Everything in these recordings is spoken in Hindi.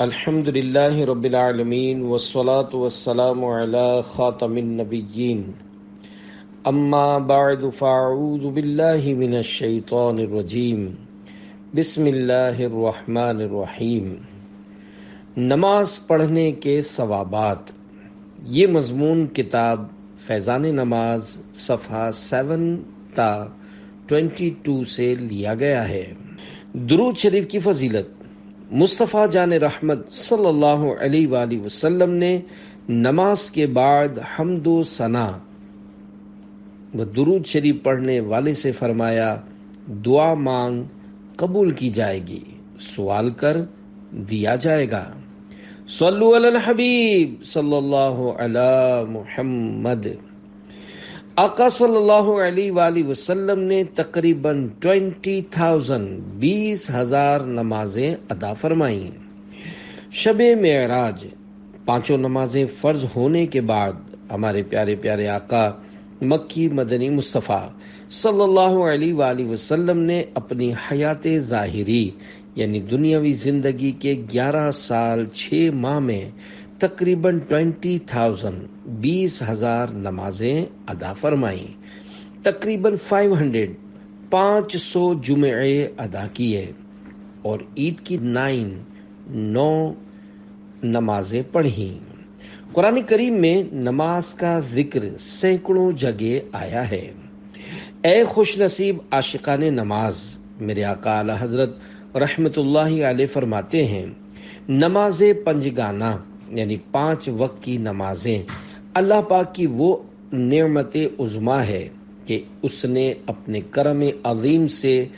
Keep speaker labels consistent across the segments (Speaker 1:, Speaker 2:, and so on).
Speaker 1: अल्हम्दुलिल्लाहि रब्बिल आलमीन वस्सलातु वस्सलामु अला खातमिन नबिय्यीन अम्मा बअद फअऊज़ु बिल्लाहि मिनश शैतानिर रजीम बिस्मिल्लाहिर रहमानिर रहीम नमाज़ पढ़ने के सवाबात। ये मजमून किताब फैज़ान नमाज़, सफ़ा सेवन ता ट्वेंटी टू से लिया गया है। दुरूद शरीफ की फजीलत। मुस्तफ़ा जान रहमत सल्लल्लाहु अलैहि वसल्लम ने नमाज़ के बाद हमदो सना, व दुरूद शरीफ पढ़ने वाले से फरमाया, दुआ मांग कबूल की जाएगी, सवाल कर दिया जाएगा। सल्लु अल हबीब सल्लल्लाहु अला मुहम्मद। आका सल्लल्लाहु अलैहि वसल्लम ने तकरीबन ट्वेंटी थाउज़ेंड बीस हज़ार नमाजें अदा फरमाई। शब मेराज, पाँचों नमाजें फ़र्ज़ होने के बाद हमारे प्यारे प्यारे आका, मक्की मदनी मुस्तफ़ा सल्लल्लाहु अलैहि वसल्लम ने अपनी हयात ज़ाहिरी, यानी दुनियावी ज़िंदगी के 11 साल छह माह में तकरीबन ट्वेंटी थाउज़ेंड, बीस हज़ार नमाजें अदा फरमाई। तकरीबन फाइव हंड्रेड, पाँच सौ जुमे अदा किए और ईद की नाइन, नौ नमाजें पढ़ी। कुरान करीम में नमाज़ का ज़िक्र सैकड़ों जगह आया है। ए खुश नसीब आशिकान नमाज़, मेरे अकाल हज़रत रहमतुल्लाहि अलैह फरमाते हैं, नमाज़ पंजगाना यानी पाँच वक्त की नमाजें, अल्लाह पाक की वो नेमत उज़मा है कि उसने अपने करम अजीम से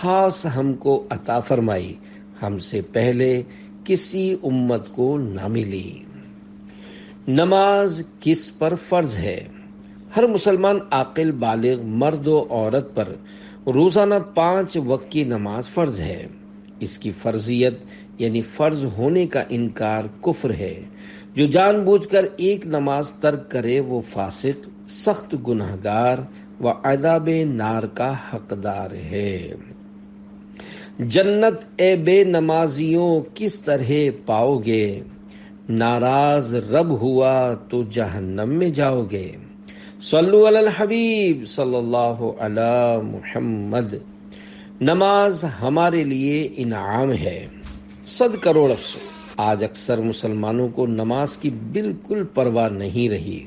Speaker 1: खास हमको अता फरमाई। हमसे पहले किसी उम्मत को ना मिली। नमाज़ किस पर फ़र्ज़ है? हर मुसलमान आकिल, बालिग, मर्द और औरत पर रोज़ाना पाँच वक्त की नमाज़ फ़र्ज़ है। इसकी फर्जियत यानी फ़र्ज़ होने का इनकार कुफ्र है। जो जानबूझकर एक नमाज़ तर्क करे, वो फासिक, सख्त गुनाहगार व अदाब नार का हकदार है। जन्नत ए बे नमाजियों किस तरह पाओगे? नाराज़ रब हुआ तो जहन्नम में जाओगे। सल्लु अल हबीब सल्लल्लाहु अला मुहम्मद। नमाज़ हमारे लिए इनाम है। सद करोड़ अफसोस आज अक्सर मुसलमानों को नमाज़ की बिल्कुल परवाह नहीं रही।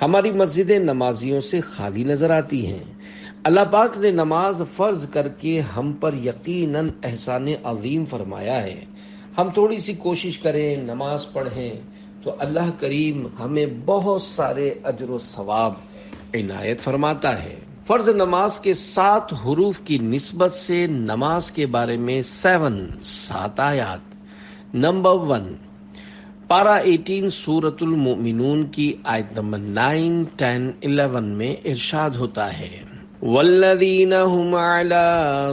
Speaker 1: हमारी मस्जिदें नमाजियों से खाली नज़र आती हैं। अल्लाह पाक ने नमाज़ फ़र्ज़ करके हम पर यकीनन एहसान अजीम फरमाया है। हम थोड़ी सी कोशिश करें, नमाज़ पढ़ें तो अल्लाह करीम हमें बहुत सारे अजर सवाब इनायत फरमाता है। फ़र्ज़ नमाज़ के सात हरूफ की नस्बत से नमाज़ के बारे में सेवन, सात आयात। नंबर वन, पारा 18 सूरतुल मोमिनून की आयत नंबर नाइन, टेन, इलेवन में इरशाद होता है। वल्लदीन हुम अला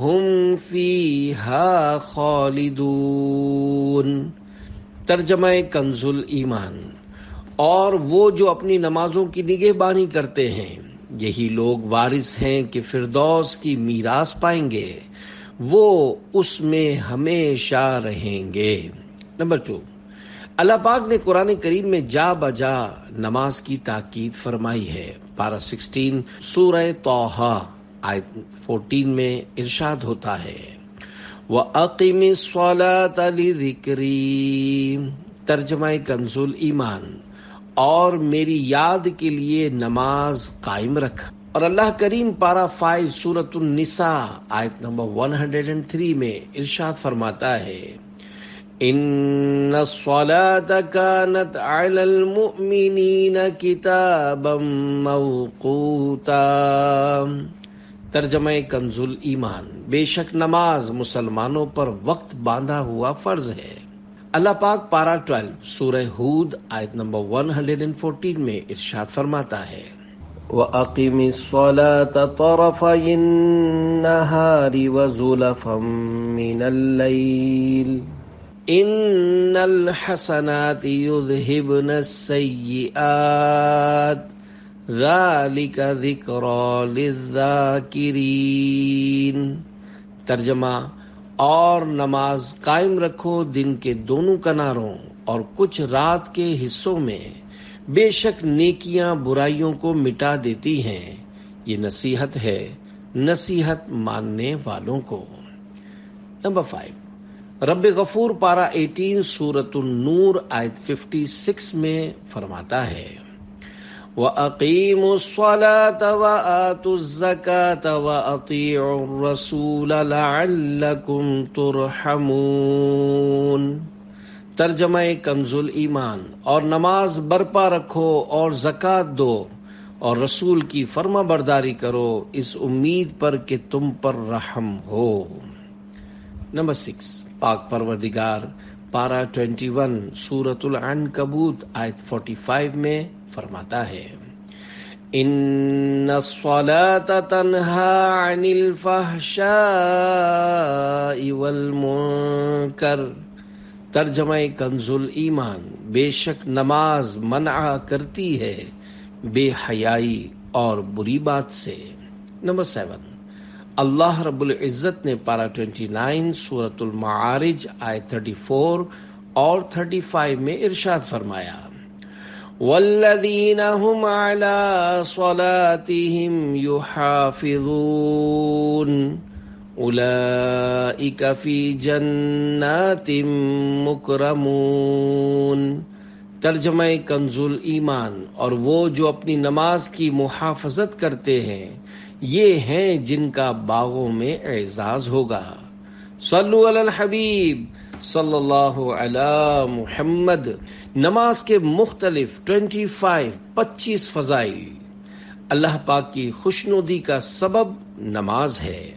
Speaker 1: हम फीहा खालिदून तर्जमा कंजुल ईमान और वो जो अपनी नमाजों की निगहबानी करते हैं यही लोग वारिस हैं कि फिरदौस की मीरास पाएंगे वो उसमें हमेशा रहेंगे नंबर टू अल्लाह पाक ने कुरान करीम में जा बजा नमाज की ताकीद फरमाई है पारा सिक्सटीन सूरह तोहा आय फोर्टीन में इरशाद होता है। वह अकीम जिक्री तर्जमा कंजुल ईमान, और मेरी याद के लिए नमाज़ कायम रख। और अल्लाह करीम पारा फाइव सूरत निसा, आयत नंबर 103 में इरशाद फरमाता है। इन कानत अलल मुमिनीन किताबम मौकूता तर्जमा कंजुल ईमान बेशक नमाज़ मुसलमानों पर वक्त बांधा हुआ फ़र्ज़ है अल्लाह पाक पारा ट्वेल्व सूरह हूद आयत नंबर 114 में इरशाद फरमाता है अकीम तरफ़ नहारी व जुलफम मिनल लैल इन्नल हसनात युज़हिबन सय्यिआत ज़ालिक ज़िक्रा लिज़्ज़ाकिरीन तर्जमा और नमाज़ कायम रखो दिन के दोनों किनारों और कुछ रात के हिस्सों में बेशक नेकियाँ बुराइयों को मिटा देती हैं ये नसीहत है नसीहत मानने वालों को नंबर फाइव रब गफूर पारा 18 सूरत नूर, आयत 56 में फरमाता है तर्जमा कंजुल ईमान, और नमाज़ बरपा रखो और जक़ात दो और रसूल की फर्मा बरदारी करो, इस उम्मीद पर कि तुम पर रहम हो। नंबर सिक्स पाक परवरदिगार, पारा ट्वेंटी वन, सूरतुल अन कबूत आयत फोर्टी फाइव में फरमाता है इन तनहा अनिल कंजुल ईमान, बेशक नमाज़ मना करती है बेहयाई और बुरी बात से। Number seven. अल्लाह रब्बुल इज़्ज़त ने पारा 29 सूरतुल मारिज आय 34 और 35 में इरशाद फरमाया वल्लदीन हुम अला सलातिहिम युहाफिजून, उलाइक फ़ी जन्नातिम मुकरमून। तर्जमा कंजुल ईमान, और वो जो अपनी नमाज़ की मुहाफजत करते हैं ये हैं जिनका बागों में एजाज होगा। सल्लु हबीब, सल्लल्लाहु अला मुहम्मद। नमाज़ के मुख्तलिफ़ 25 25 फजाइल। अल्लाह पाक की खुशनुदी का सबब नमाज़ है।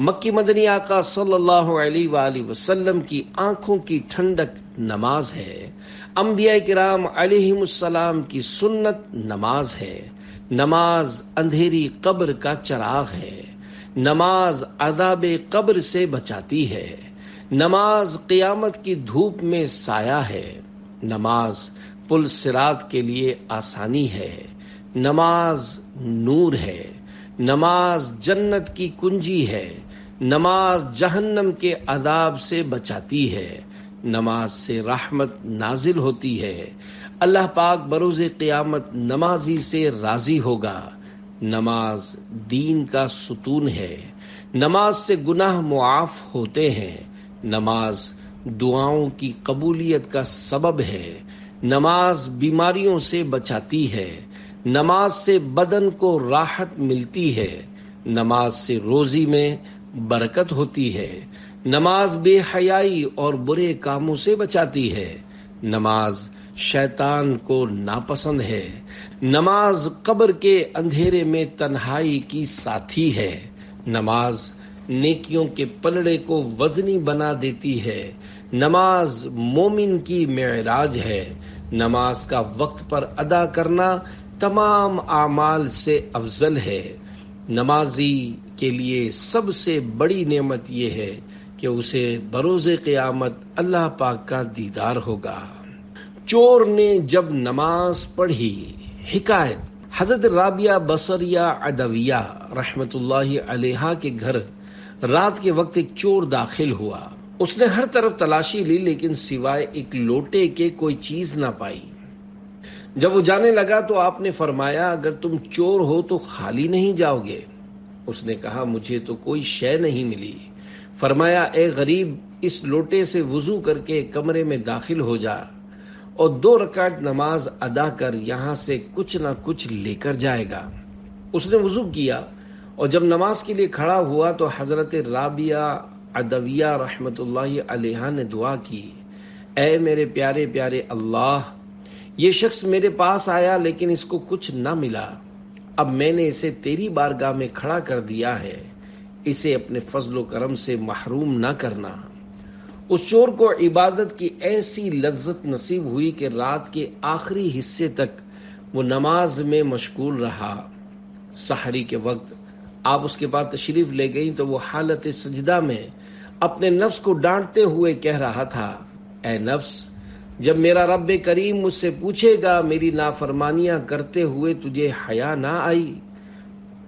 Speaker 1: मक्की मदनी आका सल्लल्लाहु अलैहि वसल्लम की आँखों की ठंडक नमाज़ है। अम्बिया किराम की सुन्नत नमाज़ है। नमाज़ अंधेरी कब्र का चराग है। नमाज़ अदाब कब्र से बचाती है। नमाज़ क़ियामत की धूप में साया है। नमाज़ पुल सिरात के लिए आसानी है। नमाज़ नूर है। नमाज़ जन्नत की कुंजी है। नमाज़ जहन्नम के अदाब से बचाती है। नमाज़ से रहमत नाजिल होती है। अल्लाह पाक बरोज क़यामत नमाजी से राज़ी होगा। नमाज़ दीन का सुतून है। नमाज़ से गुनाह मुआफ होते हैं। नमाज़ दुआओं की कबूलियत का सबब है। नमाज़ बीमारियों से बचाती है। नमाज़ से बदन को राहत मिलती है। नमाज़ से रोजी में बरकत होती है। नमाज़ बेहयाई और बुरे कामों से बचाती है। नमाज़ शैतान को नापसंद है। नमाज़ कब्र के अंधेरे में तन्हाई की साथी है। नमाज़ नेकियों के पलड़े को वजनी बना देती है। नमाज़ मोमिन की मेराज है। नमाज़ का वक्त पर अदा करना तमाम आमाल से अफजल है। नमाजी के लिए सबसे बड़ी नेमत यह है कि उसे बरोज क़यामत अल्लाह पाक का दीदार होगा। चोर ने जब नमाज़ पढ़ी, हिकायत, हज़रत राबिया बसरिया अदविया रहमतुल्लाह अलैहा के घर रात के वक्त एक चोर दाखिल हुआ। उसने हर तरफ़ तलाशी ली, लेकिन सिवाय एक लोटे के कोई चीज़ ना पाई। जब वो जाने लगा तो आपने फरमाया, अगर तुम चोर हो तो खाली नहीं जाओगे। उसने कहा, मुझे तो कोई शय नहीं मिली। फरमाया, ए गरीब, इस लोटे से वज़ू करके कमरे में दाखिल हो जा। और दो रकात नमाज़ अदा कर यहाँ से कुछ ना कुछ लेकर जाएगा। उसने वज़ू किया और जब नमाज़ के लिए खड़ा हुआ तो हज़रत राबिया अदविया रहमत अलैहा ने दुआ की, ए मेरे प्यारे प्यारे अल्लाह, ये शख्स मेरे पास आया लेकिन इसको कुछ न मिला। अब मैंने इसे तेरी बारगाह में खड़ा कर दिया है। इसे अपने फजलो करम से महरूम न करना। उस चोर को इबादत की ऐसी लज्जत नसीब हुई कि रात के आखिरी हिस्से तक वो नमाज़ में मशगूल रहा। सहरी के वक्त आप उसके बाद तशरीफ़ ले गई तो वो हालत सजदा में अपने नफ्स को डांटते हुए कह रहा था ए नफ्स, जब मेरा रब करीम मुझसे पूछेगा, मेरी नाफरमानियाँ करते हुए तुझे हया ना आई,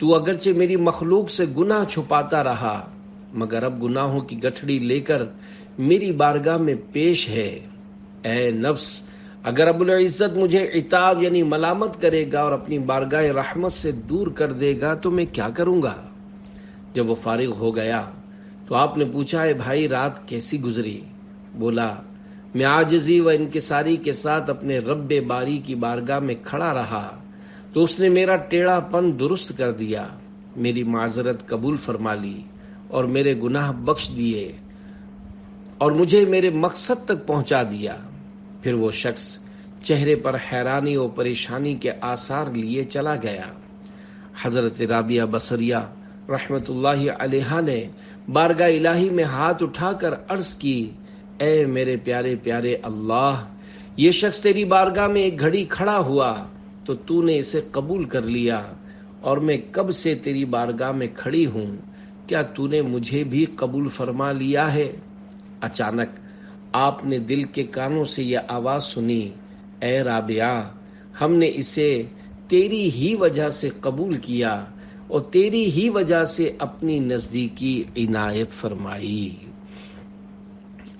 Speaker 1: तू अगरचे मेरी मखलूक से गुनाह छुपाता रहा, मगर अब गुनाहों की गठड़ी लेकर मेरी बारगाह में पेश है। ए नफ्स, अगर अबुल इज़्ज़त मुझे इताब यानी मलामत करेगा और अपनी बारगाह रहमत से दूर कर देगा तो मैं क्या करूँगा? जब वो फारिग हो गया तो आपने पूछा है भाई, रात कैसी गुजरी? बोला, मैं आजजी व इनकिसारी के साथ अपने रब बारी की बारगाह में खड़ा रहा तो उसने मेरा टेढ़ापन दुरुस्त कर दिया। मेरी माजरत कबूल फरमा ली और मेरे गुनाह बख्श दिए। और मुझे मेरे मकसद तक पहुँचा दिया। फिर वो शख्स चेहरे पर हैरानी और परेशानी के आसार लिए चला गया। हज़रत राबिया बसरिया रहमतुल्लाह अलैहा ने बारगा इलाही में हाथ उठाकर अर्ज़ की, ए मेरे प्यारे प्यारे अल्लाह, ये शख्स तेरी बारगाह में एक घड़ी खड़ा हुआ तो तूने इसे कबूल कर लिया, और मैं कब से तेरी बारगाह में खड़ी हूँ? क्या तूने मुझे भी कबूल फरमा लिया है? अचानक आपने दिल के कानों से यह आवाज़ सुनी ए राबिया, हमने इसे तेरी ही वजह से कबूल किया और तेरी ही वजह से अपनी नजदीकी इनायत फरमाई।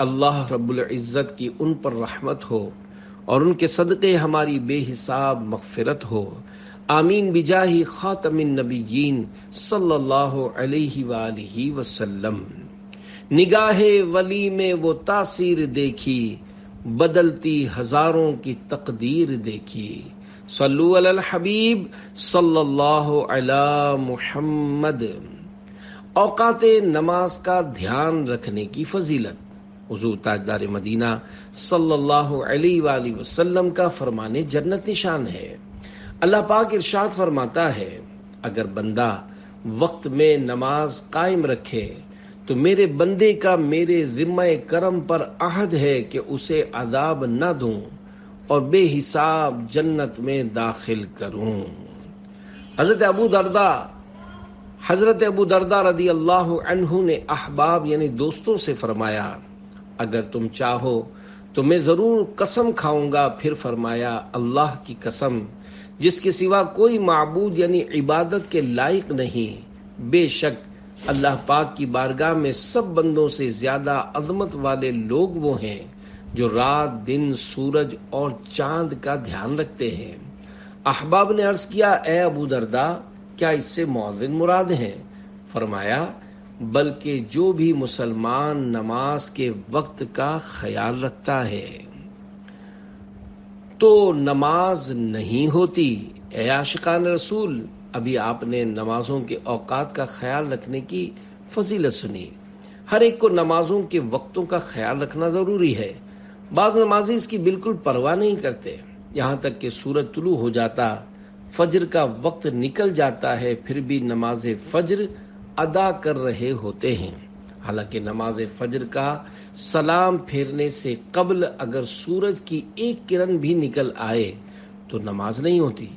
Speaker 1: अल्लाह रब्बुल इज़्ज़त की उन पर रहमत हो और उनके सदक़े हमारी बेहिसाब मगफिरत हो। आमीन, बिजाही ख़ातमिन नबीयीन सल्लल्लाहु अलैहि वसल्लम। निगाहे वली में वो तासीर देखी, बदलती हज़ारों की तकदीर देखी। सल्लु अलल हबीब सल्लल्लाहु अला मुहम्मद। औकात नमाज़ का ध्यान रखने की फजीलत। हजूर ताजदार मदीना सल्लल्लाहु अलैहि वसल्लम का फरमाने जन्नत निशान है। अल्लाह पाक इरशाद फरमाता है, अगर बंदा वक्त में नमाज़ कायम रखे तो मेरे बंदे का मेरे जिम्मा करम पर अहद है कि उसे अदाब न दूँ और बेहिसाब जन्नत में दाखिल करूँ। हज़रत अबू दरदा, हज़रत अबू दरदा रदी अल्लाह अनहु ने अहबाब यानी दोस्तों से फरमाया, अगर तुम चाहो तो मैं ज़रूर कसम खाऊँगा। फिर फरमाया, अल्लाह की कसम, जिसके सिवा कोई मबूद यानी इबादत के लायक नहीं, बेशक अल्लाह पाक की बारगाह में सब बंदों से ज़्यादा अजमत वाले लोग वो हैं, जो रात, दिन, सूरज और चाँद का ध्यान रखते हैं। अहबाब ने अर्ज़ किया, ए अबू दरदा, क्या इससे मौजिन मुराद हैं? फरमाया, बल्कि जो भी मुसलमान नमाज़ के वक्त का ख्याल रखता है। तो नमाज़ नहीं होती, ए आशिकान रसूल अभी आपने नमाजों के औकात का ख्याल रखने की फजीलत सुनी। हर एक को नमाजों के वक्तों का ख्याल रखना ज़रूरी है। बाज नमाजी इसकी बिल्कुल परवाह नहीं करते। यहाँ तक कि सूरज तुलू हो जाता, फजर का वक्त निकल जाता है, फिर भी नमाज़ फजर अदा कर रहे होते हैं। हालाँकि नमाज़ फजर का सलाम फेरने से कबल अगर सूरज की एक किरण भी निकल आए तो नमाज़ नहीं होती।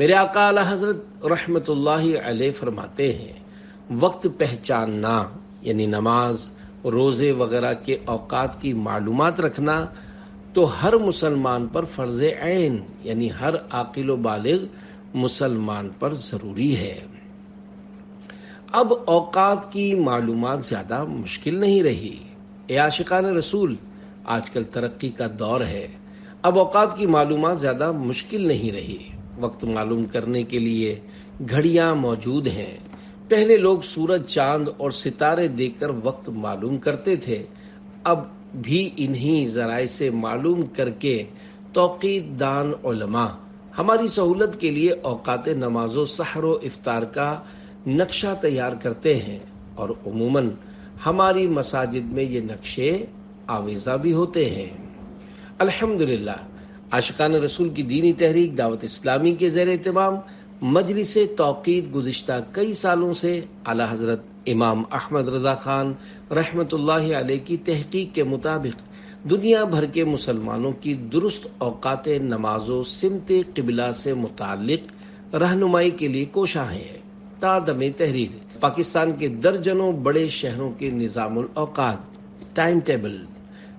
Speaker 1: मेरे आका हज़रत रहमतुल्लाह फरमाते हैं, वक्त पहचानना, यानी नमाज़, रोज़े वगैरह के औकात की मालूमात रखना तो हर मुसलमान पर फ़र्ज़ ऐन, यानी हर आकिल बालिग मुसलमान पर ज़रूरी है। अब औकात की मालूम ज़्यादा मुश्किल नहीं रही। ए आशिकान रसूल, आजकल तरक्की का दौर है। अब औकात की मालूम ज़्यादा मुश्किल नहीं रही। वक्त मालूम करने के लिए घड़ियाँ मौजूद हैं। पहले लोग सूरज, चाँद और सितारे देखकर वक्त मालूम करते थे। अब भी इन्हीं जराए से मालूम करके तोकीद दान उलमा, हमारी सहूलत के लिए औकात नमाजो सहरो इफ्तार का नक्शा तैयार करते हैं और उमूमन हमारी मसाजिद में ये नक्शे आवेजा भी होते हैं। अल्हम्दुलिल्लाह आशकान रसूल की दीनी तहरीक दावत इस्लामी के जेर एहतमाम, मजलिस तोक़ीद गुज्त कई सालों से आला हज़रत इमाम अहमद रजा खान रहमत की तहकीक के मुताबिक दुनिया भर के मुसलमानों की दुरुस्त औकात, नमाजों, सिमत, किबला से मुतालिक रहनुमाई के लिए कोशा है। तादम तहरीर, पाकिस्तान के दर्जनों बड़े शहरों के निज़ामुल औकात, टाइम टेबल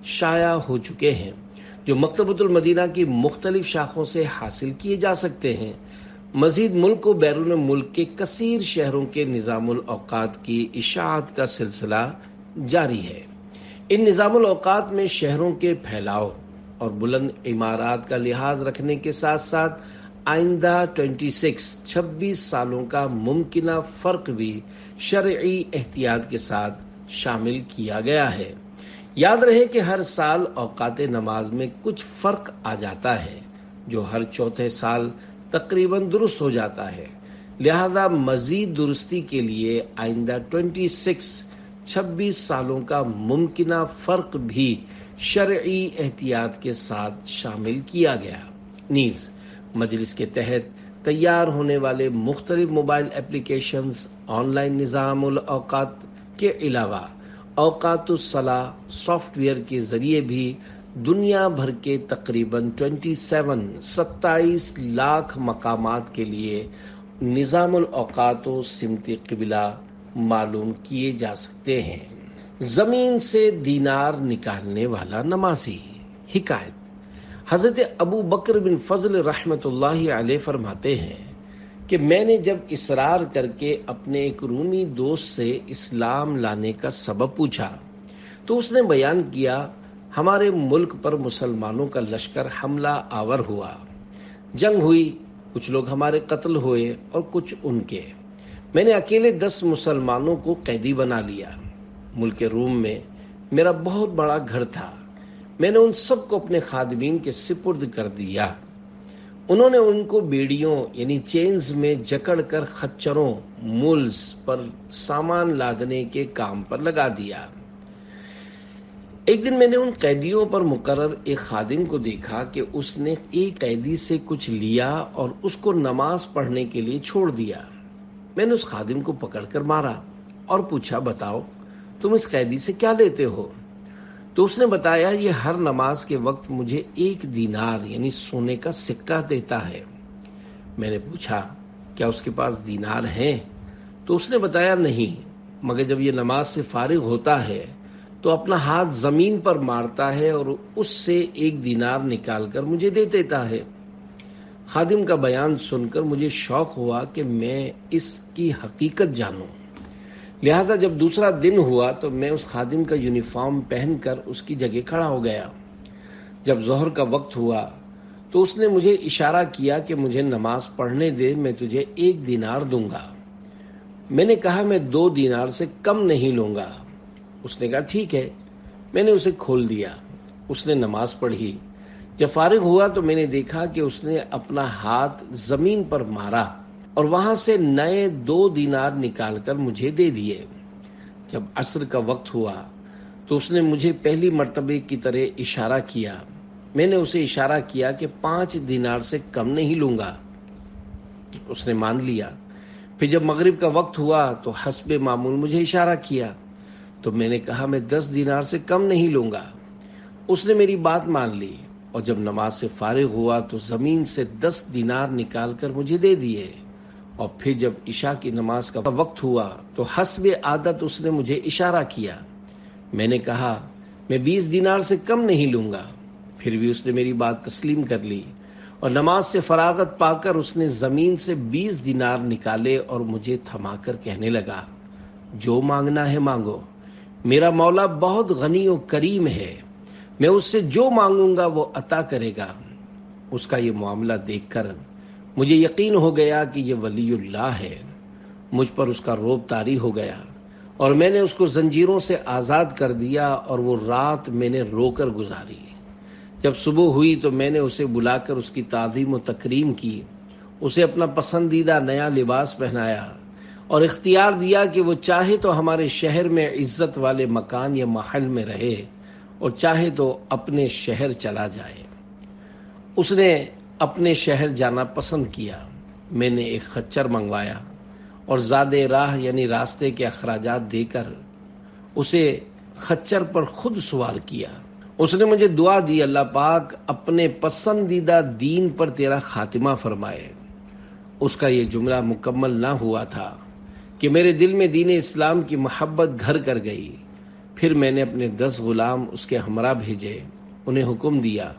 Speaker 1: शाया हो चुके हैं। जो मकतबतुल मदीना की मुख्तलिफ़ शाखों से हासिल किए जा सकते हैं। मजीद मुल्क को बैरून मुल्क के कसीर शहरों के निज़ामुल औकात की इशात का सिलसिला जारी है। इन निज़ामुल औकात में शहरों के फैलाव और बुलंद इमारत का लिहाज रखने के साथ साथ आइंदा 26 26 सालों का मुमकिन फ़र्क भी शर्ई एहतियात के साथ शामिल किया गया है। याद रहे कि हर साल औकात नमाज़ में कुछ फ़र्क आ जाता है, जो हर चौथे साल तकरीबन दुरुस्त हो जाता है। लिहाजा मजीद दुरुस्ती के लिए आइंदा 26 26 सालों का मुमकिन फ़र्क भी शर्ई एहतियात के साथ शामिल किया गया। नीज़, मजलिस के तहत तैयार होने वाले मुख्तलिफ़ मोबाइल एप्लीकेशन ऑनलाइन निज़ाम के अलावा अवकातुसला सॉफ्टवेयर के ज़रिए भी दुनिया भर के तकरीबन 27 सत्ताईस लाख मकाम के लिए निज़ामुल औकात सिमत कबिला मालूम किए जा सकते हैं। ज़मीन से दीनार निकालने वाला नमाजी, हिकायत। हज़रत अबू बकर बिन फजल रहमत फरमाते हैं कि मैंने जब इसरार करके अपने एक रूमी दोस्त से इस्लाम लाने का सबब पूछा तो उसने बयान किया, हमारे मुल्क पर मुसलमानों का लश्कर हमला आवर हुआ। जंग हुई, कुछ लोग हमारे कत्ल हुए और कुछ उनके। मैंने अकेले दस मुसलमानों को कैदी बना लिया। मुल्क रूम में मेरा बहुत बड़ा घर था। मैंने उन सबको अपने खादमीन के सिपुर्द कर दिया। उन्होंने उनको बेड़ियों, यानी चेन्स में जकड़ कर खच्चरों मुल्स पर सामान लादने के काम पर लगा दिया। एक दिन मैंने उन कैदियों पर मुकर्र एक खादिम को देखा कि उसने एक कैदी से कुछ लिया और उसको नमाज़ पढ़ने के लिए छोड़ दिया। मैंने उस खादिम को पकड़कर मारा और पूछा, बताओ, तुम इस कैदी से क्या लेते हो? तो उसने बताया, ये हर नमाज़ के वक्त मुझे एक दीनार, यानी सोने का सिक्का देता है। मैंने पूछा, क्या उसके पास दीनार है? तो उसने बताया, नहीं, मगर जब ये नमाज़ से फारिग होता है तो अपना हाथ ज़मीन पर मारता है और उससे एक दीनार निकाल कर मुझे दे देता है। खादिम का बयान सुनकर मुझे शौक हुआ कि मैं इसकी हकीकत जानूं। लिहाजा जब दूसरा दिन हुआ तो मैं उस खादिम का यूनिफॉर्म पहनकर उसकी जगह खड़ा हो गया। जब जहर का वक्त हुआ तो उसने मुझे इशारा किया कि मुझे नमाज़ पढ़ने दे, मैं तुझे एक दिनार दूँगा। मैंने कहा, मैं दो दिनार से कम नहीं लूँगा। उसने कहा, ठीक है। मैंने उसे खोल दिया। उसने नमाज़ पढ़ी। जब फारिग हुआ तो मैंने देखा कि उसने अपना हाथ ज़मीन पर मारा। और वहाँ से नए दो दिनार निकालकर मुझे दे दिए। जब असर का वक्त हुआ तो उसने मुझे पहली मर्तबे की तरह इशारा किया। मैंने उसे इशारा किया कि पाँच दिनार से कम नहीं लूँगा। उसने मान लिया। फिर जब मगरिब का वक्त हुआ तो हसब मामूल मुझे इशारा किया। तो मैंने कहा, मैं दस दिनार से कम नहीं लूँगा। उसने मेरी बात मान ली और जब नमाज़ से फारिग हुआ तो ज़मीन से दस दिनार निकाल कर मुझे दे दिए। और फिर जब ईशा की नमाज़ का वक्त हुआ तो हसब आदत उसने मुझे इशारा किया। मैंने कहा, मैं बीस दिनार से कम नहीं लूँगा। फिर भी उसने मेरी बात तस्लीम कर ली और नमाज़ से फरागत पाकर उसने ज़मीन से बीस दिनार निकाले और मुझे थमाकर कहने लगा, जो मांगना है मांगो। मेरा मौला बहुत गनी और करीम है। मैं उससे जो मांगूँगा वो अता करेगा। उसका ये मामला देखकर मुझे यकीन हो गया कि ये वलीउल्लाह है। मुझ पर उसका रोब तारी हो गया और मैंने उसको जंजीरों से आज़ाद कर दिया और वो रात मैंने रोकर गुजारी। जब सुबह हुई तो मैंने उसे बुलाकर उसकी ताज़ीम व तकरीम की। उसे अपना पसंदीदा नया लिबास पहनाया और इख्तियार दिया कि वो चाहे तो हमारे शहर में इज़्ज़त वाले मकान या महल में रहे और चाहे तो अपने शहर चला जाए। उसने अपने शहर जाना पसंद किया। मैंने एक खच्चर मंगवाया और ज़्यादा राह यानी रास्ते के अखराज देकर उसे खच्चर पर खुद सवार किया। उसने मुझे दुआ दी, अल्लाह पाक अपने पसंदीदा दीन पर तेरा खातिमा फरमाए। उसका ये जुमला मुकम्मल ना हुआ था कि मेरे दिल में दीन इस्लाम की मोहब्बत घर कर गई। फिर मैंने अपने दस गुलाम उसके हमरा भेजे, उन्हें हुक्म दिया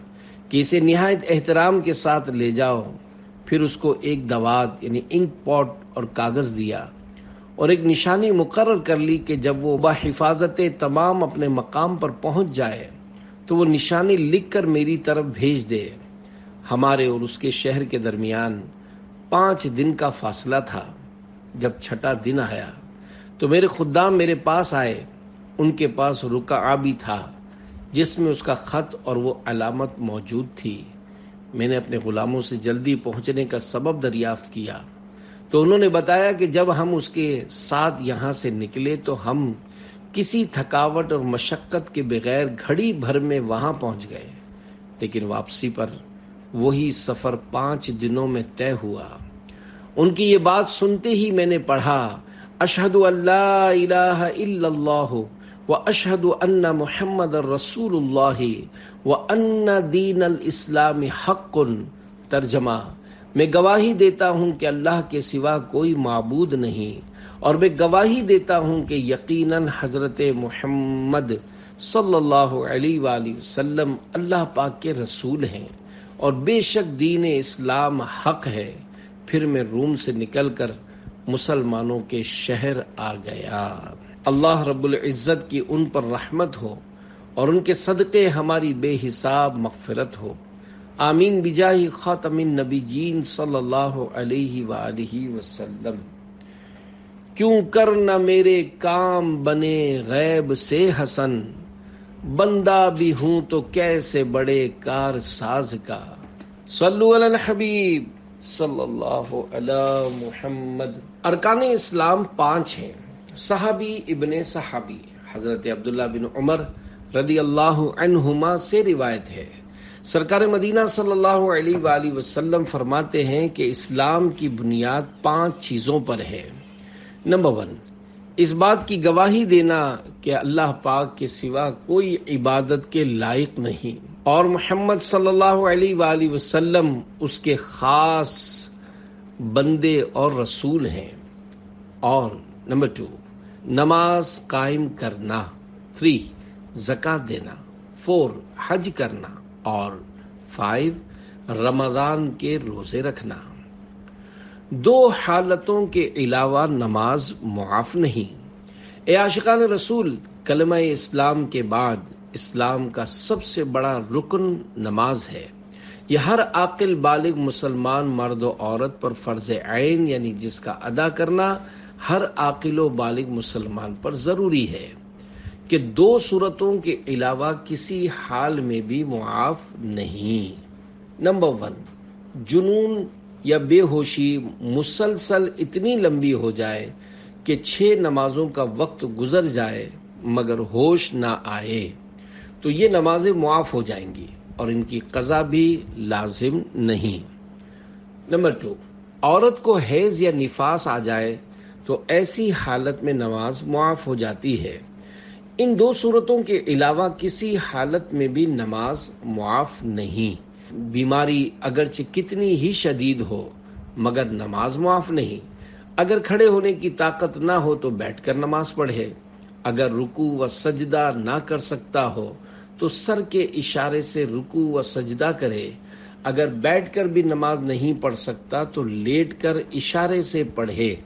Speaker 1: कि इसे निहायत एहतराम के साथ ले जाओ। फिर उसको एक दवात, यानी इंक पॉट और कागज़ दिया और एक निशानी मुकर कर ली कि जब वो बाहिफाजत तमाम अपने मकाम पर पहुँच जाए तो वो निशानी लिख कर मेरी तरफ़ भेज दे। हमारे और उसके शहर के दरमियान पाँच दिन का फासला था। जब छठा दिन आया तो मेरे खुदाम मेरे पास आए। उनके पास रुका भी था। जिसमें उसका खत और वो अलामत मौजूद थी। मैंने अपने गुलामों से जल्दी पहुँचने का सबब दरियाफ्त किया। तो उन्होंने बताया कि जब हम उसके साथ यहाँ से निकले तो हम किसी थकावट और मशक्कत के बगैर घड़ी भर में वहाँ पहुँच गए। लेकिन वापसी पर वही सफ़र पाँच दिनों में तय हुआ। उनकी ये बात सुनते ही मैंने पढ़ा, अशहदु अल्लाह व अशहदु अन्ना मोहम्मद रसूलुल्लाह व अन्ना दीन इस्लाम हक्कुन तर्जमा मैं गवाही देता हूँ कि अल्लाह के सिवा कोई माबूद नहीं और मैं गवाही देता हूँ कि यकीनन हज़रत मोहम्मद सल्लल्लाहु अलैहि वसल्लम अल्लाह पाक के रसूल हैं और बेशक दीन इस्लाम हक है फिर मैं रूम से निकलकर मुसलमानों के शहर आ गया अल्लाह इज़्ज़त की उन पर रहमत हो और उनके सदक़े हमारी बेहिसाब मगफरत हो। आमीन, बिजाही ख़ातमिन अलैहि वालिहि वसल्लम। क्यों कर न मेरे काम बने गैब से हसन। बंदा भी हूँ तो कैसे बड़े कार साज का। सल्लु अल हबीब सल्लल्लाहु अला मुहम्मद। अरकान इस्लाम पाँच हैं। सहाबी इबन सहाबी, हज़रत अब्दुल्ला बिन उमर रदी अल्लाह से रिवायत है। सरकार मदीना सल्लल्लाहु अलैहि वसल्लम फरमाते हैं कि इस्लाम की बुनियाद पाँच चीज़ों पर है। नंबर वन, इस बात की गवाही देना कि अल्लाह पाक के सिवा कोई इबादत के लायक नहीं। और मोहम्मद सल्लल्लाहु अलैहि वसल्लम उसके खास बंदे और रसूल हैं। और नंबर टू नमाज़ कायम करना थ्री जक़ात देना फोर हज करना, और फाइव रमज़ान के रोज़े रखना। दो हालतों के अलावा नमाज़ मुआफ नहीं। ए आशिकान रसूल, कलमा इस्लाम के बाद इस्लाम का सबसे बड़ा रुकन नमाज़ है। यह हर आकिल बालिग मुसलमान मर्द और औरत पर फ़र्ज़ आइन यानी जिसका अदा करना हर आकिलो बालिग मुसलमान पर ज़रूरी है कि दो सूरतों के अलावा किसी हाल में भी मुआफ नहीं। नंबर वन जुनून या बेहोशी मुसलसल इतनी लंबी हो जाए कि छह नमाजों का वक्त गुजर जाए, मगर होश ना आए तो ये नमाजें मुआफ हो जाएँगी और इनकी कज़ा भी लाजिम नहीं। नंबर टू औरत को हैज़ या निफास आ जाए तो ऐसी हालत में नमाज़ मुआफ हो जाती है। इन दो सूरतों के अलावा किसी हालत में भी नमाज़ मुआफ नहीं। बीमारी अगरचे कितनी ही शदीद हो, मगर नमाज़ मुआफ नहीं। अगर खड़े होने की ताकत ना हो तो बैठकर नमाज़ पढ़े। अगर रुकू व सजदा ना कर सकता हो तो सर के इशारे से रुकू व सजदा करे। अगर बैठकर भी नमाज़ नहीं पढ़ सकता तो लेटकर इशारे से पढ़े।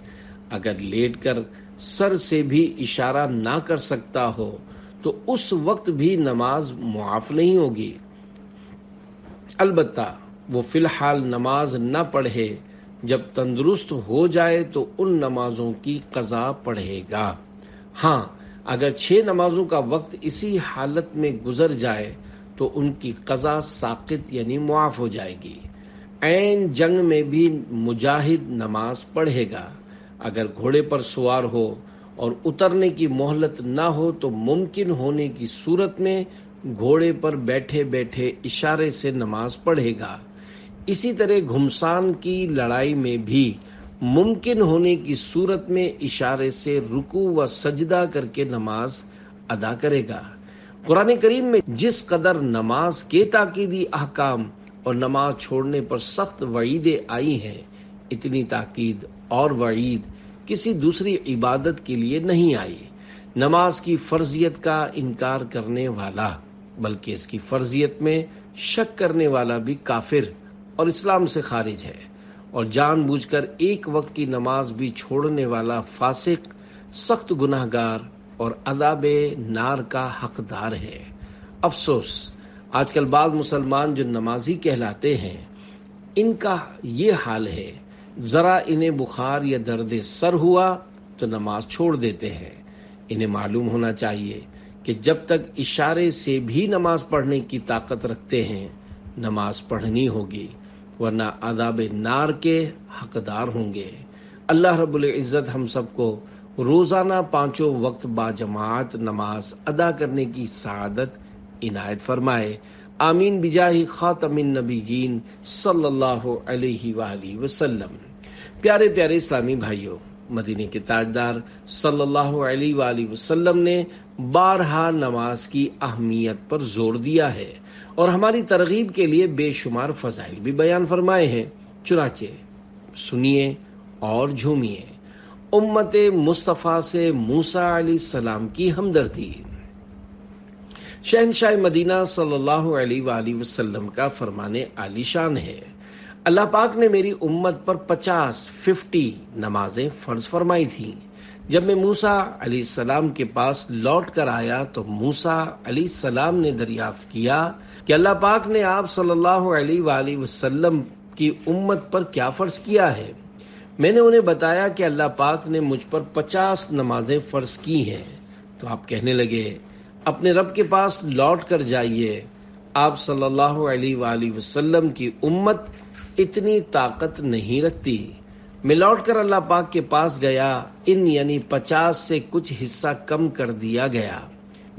Speaker 1: अगर लेटकर सर से भी इशारा ना कर सकता हो तो उस वक्त भी नमाज़ मुआफ नहीं होगी। अलबत्ता, वो फ़िलहाल नमाज़ न पढ़े। जब तंदुरुस्त हो जाए तो उन नमाजों की कज़ा पढ़ेगा। हाँ अगर छह नमाजों का वक्त इसी हालत में गुजर जाए तो उनकी कज़ा साकित, यानी मुआफ हो जाएगी। ऐन जंग में भी मुजाहिद नमाज़ पढ़ेगा। अगर घोड़े पर सवार हो और उतरने की मोहलत ना हो तो मुमकिन होने की सूरत में घोड़े पर बैठे बैठे इशारे से नमाज़ पढ़ेगा। इसी तरह घुमसान की लड़ाई में भी मुमकिन होने की सूरत में इशारे से रुकू व सजदा करके नमाज़ अदा करेगा। कुरान करीम में जिस कदर नमाज़ के ताकीदी अहकाम और नमाज़ छोड़ने पर सख्त वईदें आई हैं, इतनी ताकीद और वईद किसी दूसरी इबादत के लिए नहीं आई। नमाज़ की फर्जियत का इनकार करने वाला, बल्कि इसकी फर्जियत में शक करने वाला भी काफिर और इस्लाम से खारिज है। और जानबूझकर एक वक्त की नमाज़ भी छोड़ने वाला फासिक, सख्त गुनाहगार और अदाब नार का हकदार है। अफसोस, आजकल बाद मुसलमान जो नमाजी कहलाते हैं, इनका ये हाल है जरा इन्हें बुखार या दर्द सर हुआ तो नमाज़ छोड़ देते हैं। इन्हें मालूम होना चाहिए कि जब तक इशारे से भी नमाज़ पढ़ने की ताकत रखते हैं, नमाज़ पढ़नी होगी, वरना अदाब नार के हकदार होंगे। अल्लाह रब्बुल इज़्ज़त हम सबको रोज़ाना पाँचों वक्त बाजमात नमाज़ अदा करने की सादत इनायत फरमाए। आमीन बिजाही खातमिन नबीन सल्लल्लाहु अलैहि वसल्लम। प्यारे प्यारे इस्लामी भाइयों, मदीने के ताजदार सल्लल्लाहु ने बारहा नमाज़ की अहमियत पर ज़ोर दिया है और हमारी तरगीब के लिए बेशुमार फजाइल भी बयान फरमाए हैं। चुनाचे, सुनिए और झूमिए। उम्मत मुस्तफ़ा से मूसा सलाम की हमदर्दी। शहनशाह मदीना सल्लल्लाहु अलैहि वसल्लम का फरमाने आलीशान है। अल्लाह पाक ने मेरी उम्मत पर पचास, फिफ्टी नमाजें फ़र्ज़ फरमाई थी। जब मैं मूसा अली सलाम के पास लौट कर आया तो मूसा अली सलाम ने दरियाफ्त किया कि अल्लाह पाक ने आप सल्लल्लाहु अलैहि वसल्लम की उम्मत पर क्या फ़र्ज़ किया है? मैंने उन्हें बताया कि अल्लाह पाक ने मुझ पर पचास नमाजें फ़र्ज़ की हैं। तो आप कहने लगे अपने रब के पास लौट कर जाइए। आप सल्लल्लाहु अलैहि वसल्लम की उम्मत इतनी ताकत नहीं रखती। मैं लौट कर अल्लाह पाक के पास गया, इन यानी पचास से कुछ हिस्सा कम कर दिया गया।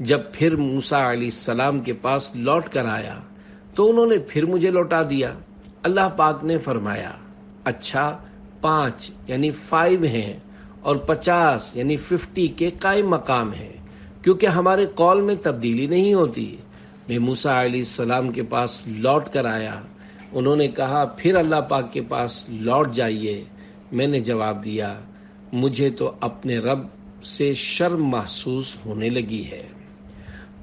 Speaker 1: जब फिर मूसा सलाम के पास लौट कर आया तो उन्होंने फिर मुझे लौटा दिया। अल्लाह पाक ने फरमाया अच्छा पाँच यानी फाइव हैं और पचास यानी फिफ्टी के कायम मकाम है। क्योंकि हमारे कौल में तब्दीली नहीं होती। मैं मूसा सलाम के पास लौट कर आया। उन्होंने कहा, फिर अल्लाह पाक के पास लौट जाइए। मैंने जवाब दिया, मुझे तो अपने रब से शर्म महसूस होने लगी है।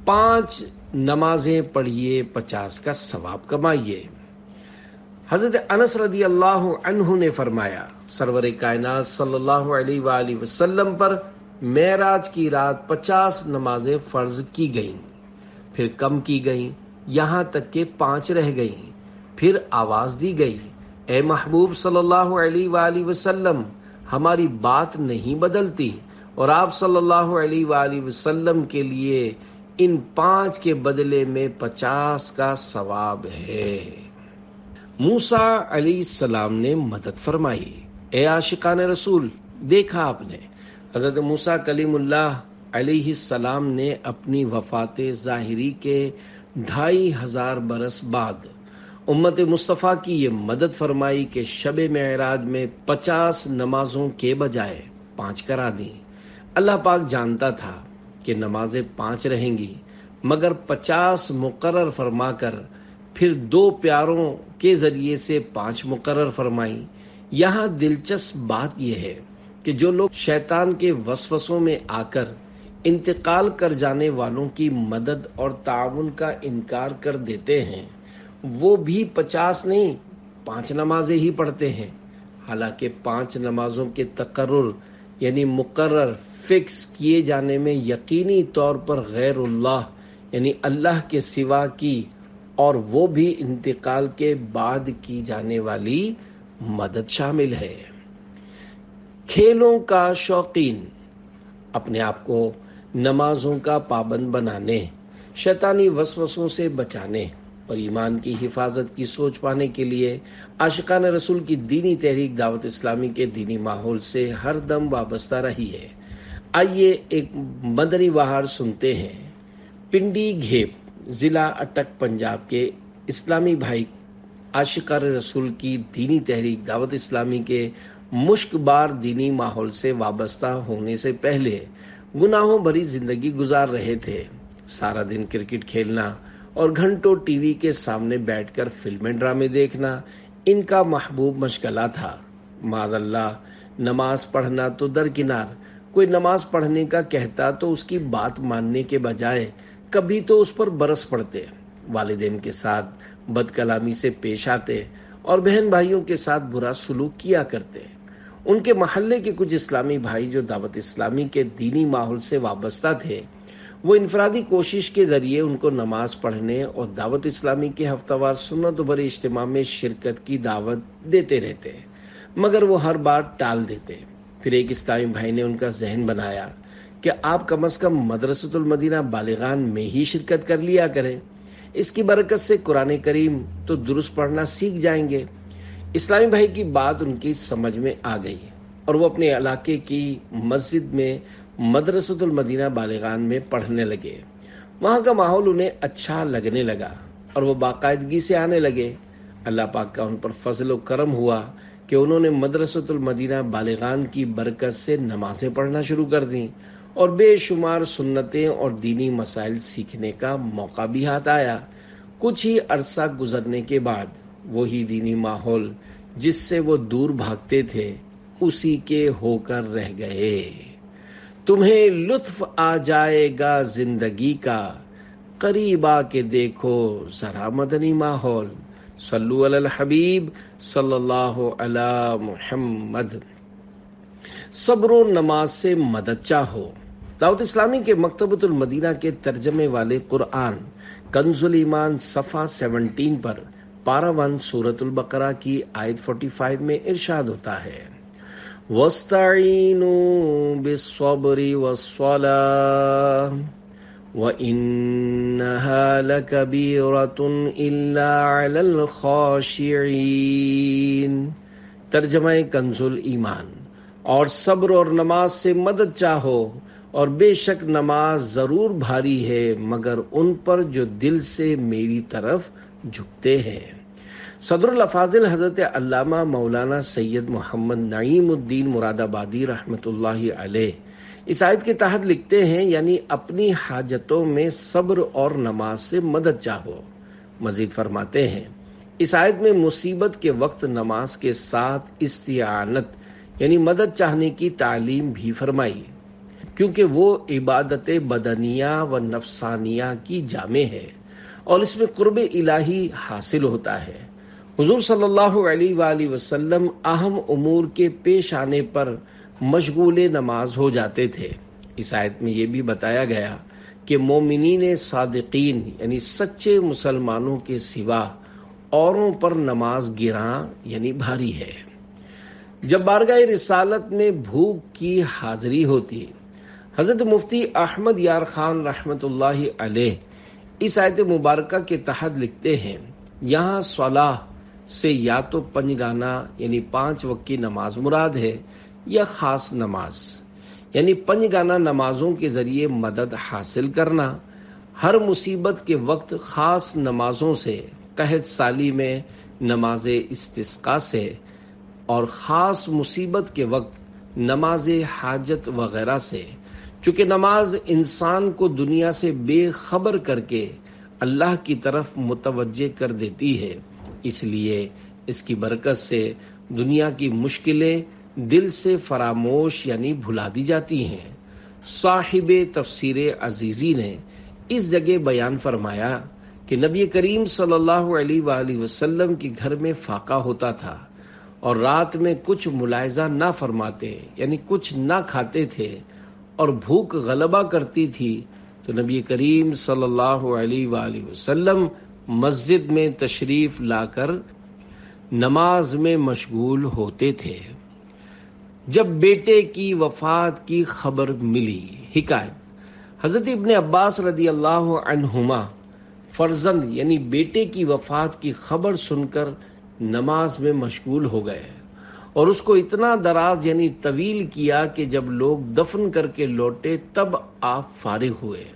Speaker 1: पाँच नमाजें पढ़िए, पचास का सवाब कमाइए। हज़रत अनस रदी अल्लाह ने फरमाया, सरवर कायनात सल्लल्लाहु अलैहि वसल्लम पर मेराज की रात पचास नमाजें फ़र्ज़ की गईं, फिर कम की गईं, यहाँ तक के पाँच रह गईं, फिर आवाज़ दी गई, ए महबूब सल्लल्लाहु अलैहि वसल्लम, हमारी बात नहीं बदलती, और आप सल्लल्लाहु अलैहि वसल्लम के लिए इन पाँच के बदले में पचास का सवाब है। मूसा अली सलाम ने मदद फरमाई, ए आशिकान रसूल, देखा आपने हज़रत मूसा कलीमुल्लाह ने अपनी वफात जाहिरी के ढाई हज़ार बरस बाद उम्मत मुस्तफ़ा की ये मदद फरमाई कि शब महराज में पचास नमाजों के बजाय पाँच करा दी। अल्लाह पाक जानता था कि नमाजें पाँच रहेंगी, मगर पचास मुकर्र फरमाकर फिर दो प्यारों के ज़रिए से पाँच मुकर्र फरमाई। यहाँ दिलचस्प बात यह है कि जो लोग शैतान के वसवसों में आकर इंतकाल कर जाने वालों की मदद और ताउन का इनकार कर देते हैं, वो भी पचास नहीं, पाँच नमाजें ही पढ़ते हैं। हालाँकि पाँच नमाजों के तकर्र यानी मुकर्र फिक्स किए जाने में यकीनी तौर पर गैरुल्लाह, यानी अल्लाह के सिवा की, और वो भी इंतकाल के बाद की जाने वाली मदद शामिल है। खेलों का शौकीन, अपने आप को नमाजों का पाबंद बनाने, शैतानी वसवसों से बचाने और ईमान की हिफाजत की सोच पाने के लिए आशिकान रसूल की दीनी तहरीक दावत इस्लामी के दीनी माहौल से हर दम वाबस्ता रही है। आइए एक मदनी बहार सुनते हैं। पिंडी घेप, जिला अटक पंजाब के इस्लामी भाई आशिकार रसूल की दीनी तहरीक दावत इस्लामी के मुश्कबार दीनी माहौल से वाबस्ता होने से पहले गुनाहों भरी ज़िंदगी गुजार रहे थे। सारा दिन क्रिकेट खेलना और घंटों टीवी के सामने बैठकर फ़िल्में ड्रामे देखना इनका महबूब मशगला था। माजल्ला नमाज़ पढ़ना तो दरकिनार, कोई नमाज़ पढ़ने का कहता तो उसकी बात मानने के बजाय कभी तो उस पर बरस पड़ते। वालिदेन के साथ बदकलामी से पेश आते और बहन भाइयों के साथ बुरा सुलूक किया करते। उनके महल्ले के कुछ इस्लामी भाई जो दावत इस्लामी के दीनी माहौल से वाबस्ता थे, वो इनफरादी कोशिश के ज़रिए उनको नमाज़ पढ़ने और दावत इस्लामी के हफ्तावार सुन्नत भरे इज्तम में शिरकत की दावत देते रहते, मगर वो हर बार टाल देते। फिर एक इस्लामी भाई ने उनका जहन बनाया कि आप कम अज कम मदरसतुल मदीना बालिगान में ही शिरकत कर लिया करें। इसकी बरकत से कुरान करीम तो दुरुस्त पढ़ना सीख जाएँगे। इस्लामी भाई की बात उनकी समझ में आ गई और वो अपने इलाके की मस्जिद में मदरसतुल मदीना बालिगान में पढ़ने लगे। वहाँ का माहौल उन्हें अच्छा लगने लगा और वो बाकायदगी से आने लगे। अल्लाह पाक का उन पर फजल करम हुआ कि उन्होंने मदरसतुल मदीना बालिगान की बरकत से नमाजें पढ़ना शुरू कर दी और बेशुमार सुन्नतें और दीनी मसाइल सीखने का मौका भी हाथ आया। कुछ ही अरसा गुजरने के बाद वही दीनी माहौल जिससे वो दूर भागते थे, उसी के होकर रह गए। तुम्हें लुत्फ आ जाएगा ज़िंदगी का, करीब आके देखो जरा मदनी माहौल। सल्लु अल हबीब सल्लल्लाहु अला मुहम्मद। सब्र नमाज़ से मदद चाहो। दाऊद इस्लामी के मकतबतुल मदीना के तर्जमे वाले कुरआन कंजुल ईमान सफ़ा 17 पर पारावन सूरतुल बकरा की आयत 45 में इरशाद होता है। वस्ताइनु बिस्सब्री वस्सला व इन्नहा लकबीरतुन इल्ला अलल खाशिईन तर्जमा कंजुल ईमान, और सब्र और नमाज़ से मदद चाहो, और बेशक नमाज़ ज़रूर भारी है, मगर उन पर जो दिल से मेरी तरफ़ झुकते हैं। सदरुल अफाजिल हज़रत अल्लामा मौलाना सैयद मोहम्मद नईमुद्दीन मुरादाबादी अलैह। इस आयत के तहत लिखते हैं, यानी अपनी हाजतों में सब्र और नमाज़ से मदद चाहो। मजीद फरमाते हैं, इस आयत में मुसीबत के वक्त नमाज़ के साथ इस्तियानत, यानी मदद चाहने की तालीम भी फरमाई, क्योंकि वो इबादत बदनिया व नफसानिया की जामे है, और इसमें कुर्ब इलाही हासिल होता है। हुजूर सल्लल्लाहु अलैहि वसल्लम अहम उमूर के पेश आने पर मशगूल नमाज़ हो जाते थे। इस आयत में ये भी बताया गया कि मोमिनीन सादिकीन, यानी सच्चे मुसलमानों के सिवा औरों पर नमाज़ गिरा, यानी भारी है। जब बारगाह रिसालत में भूख की हाजिरी होती, हज़रत मुफ्ती अहमद यार खान अलैह इस आयत मुबारक के तहत लिखते हैं, यहाँ सलाह से या तो पंजगाना यानी पाँच वक्त की नमाज़ मुराद है, या खास नमाज़। यानी पंजगाना नमाजों के ज़रिए मदद हासिल करना। हर मुसीबत के वक्त खास नमाजों से कहत साली में नमाज़ इस्तिस्का से, और ख़ास मुसीबत के वक्त नमाज़ हाजत वगैरह से। चूँकि नमाज़ इंसान को दुनिया से बेखबर करके अल्लाह की तरफ़ मुतवजे कर देती है। इसलिए इसकी बरकत से दुनिया की मुश्किलें दिल से फरामोश यानी भुला दी जाती हैं। साहिब तफसीर अजीज़ी ने इस जगह बयान फरमाया कि नबी करीम सल्लल्लाहु अलैहि वसल्लम के घर में फाका होता था और रात में कुछ मुलायजा ना फरमाते, यानी कुछ ना खाते थे और भूख गलबा करती थी तो नबी करीम सल्लल्लाहु अलैहि वसल्लम मस्जिद में तशरीफ़ लाकर नमाज़ में मशगूल होते थे। जब बेटे की वफात की खबर मिली, हिकायत, हज़रत इब्ने अब्बास रदी अल्लाह फर्जंद, यानी बेटे की वफात की खबर सुनकर नमाज़ में मशगूल हो गए और उसको इतना दराज, यानी तवील किया कि जब लोग दफन करके लौटे, तब आप फारिग हुए।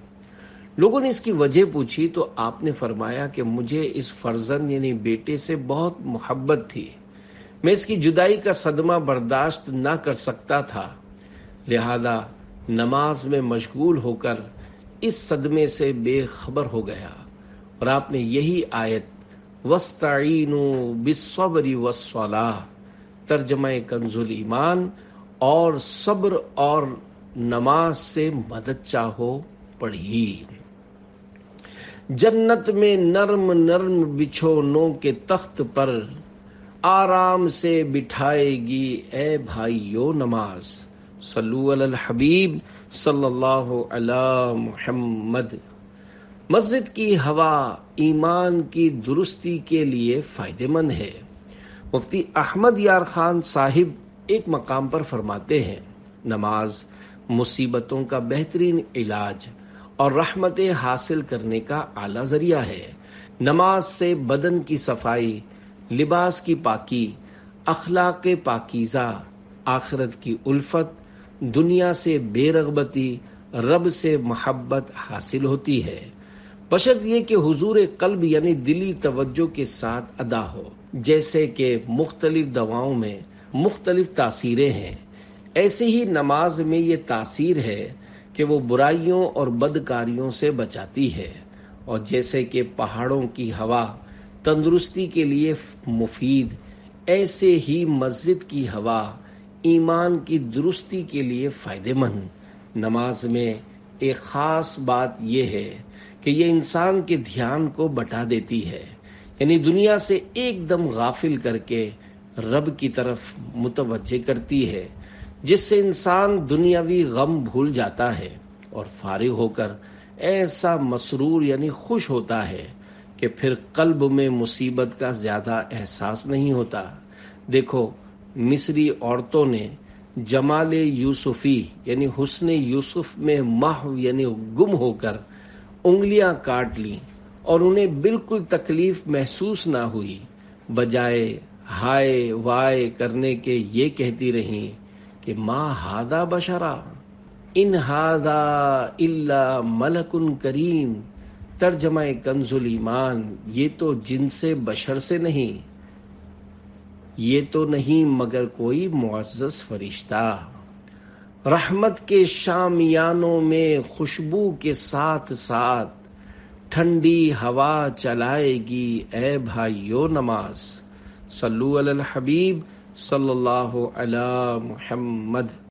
Speaker 1: लोगों ने इसकी वजह पूछी तो आपने फरमाया कि मुझे इस फर्जन यानी बेटे से बहुत मोहब्बत थी। मैं इसकी जुदाई का सदमा बर्दाश्त ना कर सकता था। लिहाजा नमाज़ में मशगूल होकर इस सदमे से बेखबर हो गया। और आपने यही आयत वस्ताइनु बिस्वबरी वसलाह तर्जमा कंजुल ईमान, और सब्र और नमाज़ से मदद चाहो, पढ़ी। जन्नत में नर्म नर्म बिछोनों के तख्त पर आराम से बिठाएगी ए भाइयों, नमाज़। सल्लु अल हबीब सल्लल्लाहु अला मुहम्मद। मस्जिद की हवा ईमान की दुरुस्ती के लिए फ़ायदेमंद है। मुफ्ती अहमद यार खान साहिब एक मकाम पर फरमाते हैं, नमाज़ मुसीबतों का बेहतरीन इलाज और रहमतें हासिल करने का आला ज़रिया है। नमाज़ से बदन की सफ़ाई, लिबास की पाकी, अखलाक पाकिजा, आखरत की उल्फत, दुनिया से बेरगबती, रब से मोहब्बत हासिल होती है। बशर्त ये कि हुजूर कल्ब यानी दिली तवज्जो के साथ अदा हो। जैसे कि मुख्तलिफ़ दवाओं में मुख्तलिफ़ तासीरें हैं। ऐसे ही नमाज़ में ये तासीर है कि वो बुराइयों और बदकारियों से बचाती है और जैसे कि पहाड़ों की हवा तंदुरुस्ती के लिए मुफीद, ऐसे ही मस्जिद की हवा ईमान की दुरुस्ती के लिए फ़ायदेमंद। नमाज़ में एक ख़ास बात यह है कि ये इंसान के ध्यान को बटा देती है। यानी दुनिया से एकदम गाफिल करके रब की तरफ़ मुतवजह करती है। जिससे इंसान दुनियावी गम भूल जाता है और फारिग होकर ऐसा मसरूर यानी खुश होता है कि फिर कल्ब में मुसीबत का ज़्यादा एहसास नहीं होता। देखो, मिस्री औरतों ने जमाल यूसुफी यानी हुसन यूसुफ में माह यानी गुम होकर उंगलियाँ काट ली और उन्हें बिल्कुल तकलीफ़ महसूस ना हुई। बजाय हाय वाय करने के ये कहती रहीं कि माँ हादा बशरा, इन हादा इल्ला मलकुन करीम तर्जमा कंजुल ईमान, ये तो जिनसे बशर से नहीं, ये तो नहीं मगर कोई मुआज़ फरिश्ता। रहमत के शामियानों में खुशबू के साथ साथ ठंडी हवा चलाएगी, ए भाइयों नमाज़। सल्लु अल हबीब सल्लल्लाहु अला मुहम्मद।